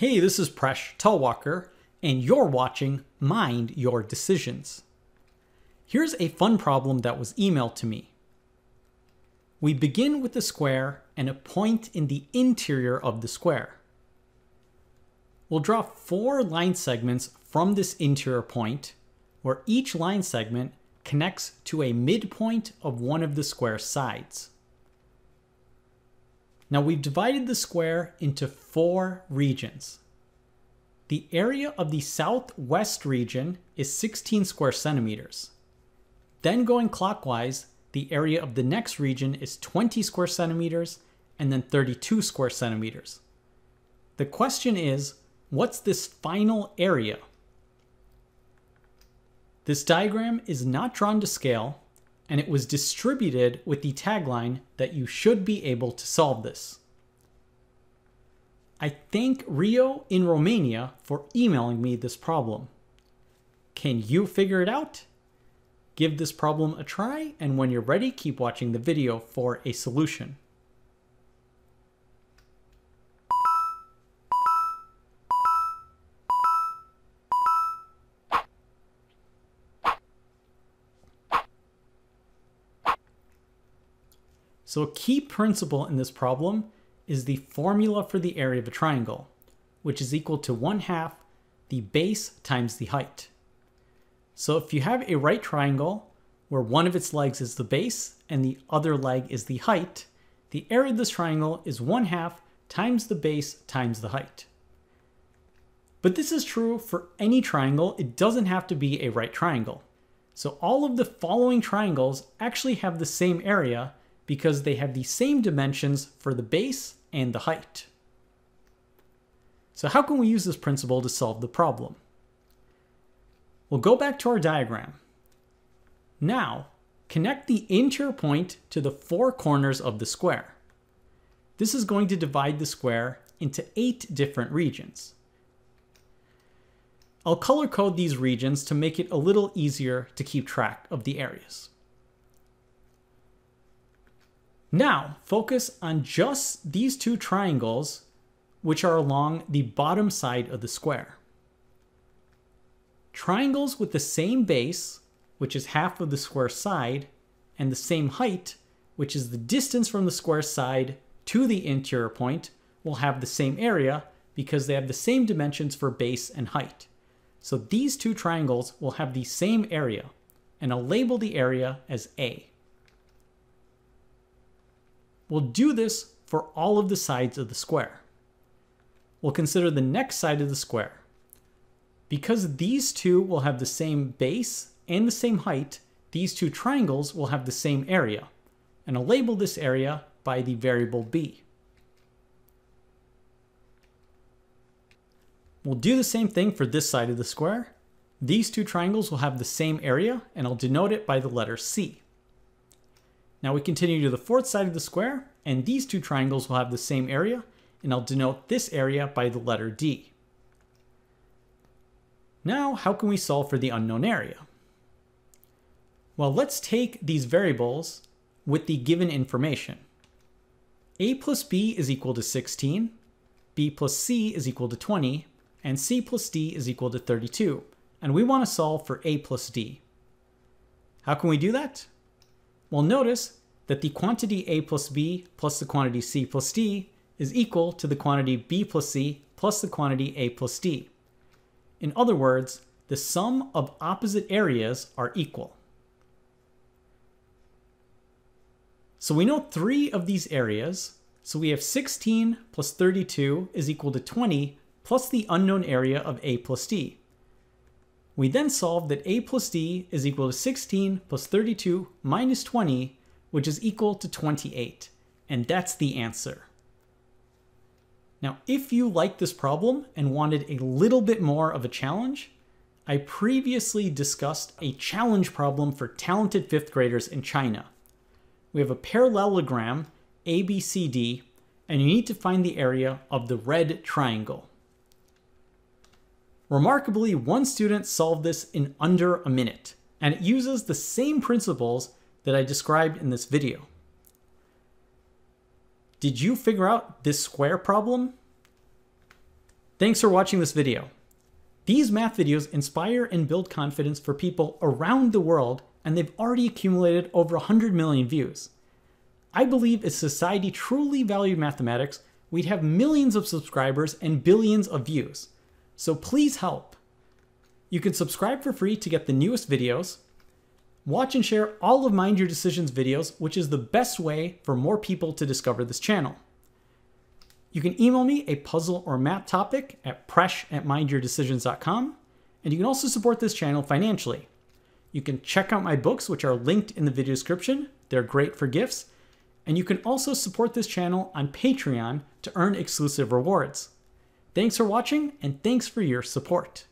Hey, this is Presh Talwalkar, and you're watching Mind Your Decisions. Here's a fun problem that was emailed to me. We begin with a square and a point in the interior of the square. We'll draw four line segments from this interior point, where each line segment connects to a midpoint of one of the square sides. Now we've divided the square into four regions. The area of the southwest region is 16 square centimeters. Then going clockwise, the area of the next region is 20 square centimeters and then 32 square centimeters. The question is, what's this final area? This diagram is not drawn to scale, and it was distributed with the tagline that you should be able to solve this. I thank Reio in Romania for emailing me this problem. Can you figure it out? Give this problem a try, and when you're ready, keep watching the video for a solution. So a key principle in this problem is the formula for the area of a triangle, which is equal to 1 half the base times the height. So if you have a right triangle where one of its legs is the base and the other leg is the height, the area of this triangle is 1 half times the base times the height. But this is true for any triangle, it doesn't have to be a right triangle. So all of the following triangles actually have the same area because they have the same dimensions for the base and the height. So how can we use this principle to solve the problem? We'll go back to our diagram. Now, connect the interior point to the four corners of the square. This is going to divide the square into eight different regions. I'll color code these regions to make it a little easier to keep track of the areas. Now, focus on just these two triangles which are along the bottom side of the square. Triangles with the same base, which is half of the square side, and the same height, which is the distance from the square side to the interior point, will have the same area because they have the same dimensions for base and height. So these two triangles will have the same area, and I'll label the area as A. We'll do this for all of the sides of the square. We'll consider the next side of the square. Because these two will have the same base and the same height, these two triangles will have the same area. And I'll label this area by the variable b. We'll do the same thing for this side of the square. These two triangles will have the same area, and I'll denote it by the letter C. Now we continue to the fourth side of the square, and these two triangles will have the same area, and I'll denote this area by the letter D. Now, how can we solve for the unknown area? Well, let's take these variables with the given information. a plus b is equal to 16, b plus c is equal to 20, and c plus d is equal to 32, and we want to solve for a plus d. How can we do that? Well, notice that the quantity a plus b plus the quantity c plus d is equal to the quantity b plus c plus the quantity a plus d. In other words, the sum of opposite areas are equal. So we know three of these areas, so we have 16 plus 32 is equal to 20 plus the unknown area of a plus d. We then solve that a plus d is equal to 16 plus 32 minus 20, which is equal to 28. And that's the answer. Now, if you like this problem and wanted a little bit more of a challenge, I previously discussed a challenge problem for talented fifth graders in China. We have a parallelogram, ABCD, and you need to find the area of the red triangle. Remarkably, one student solved this in under a minute, and it uses the same principles that I described in this video. Did you figure out this square problem? Thanks for watching this video. These math videos inspire and build confidence for people around the world, and they've already accumulated over 100 million views. I believe if society truly valued mathematics, we'd have millions of subscribers and billions of views. So please help. You can subscribe for free to get the newest videos, watch and share all of Mind Your Decisions videos, which is the best way for more people to discover this channel. You can email me a puzzle or math topic at presh at mindyourdecisions.com, and you can also support this channel financially. You can check out my books, which are linked in the video description. They're great for gifts. And you can also support this channel on Patreon to earn exclusive rewards. Thanks for watching, and thanks for your support.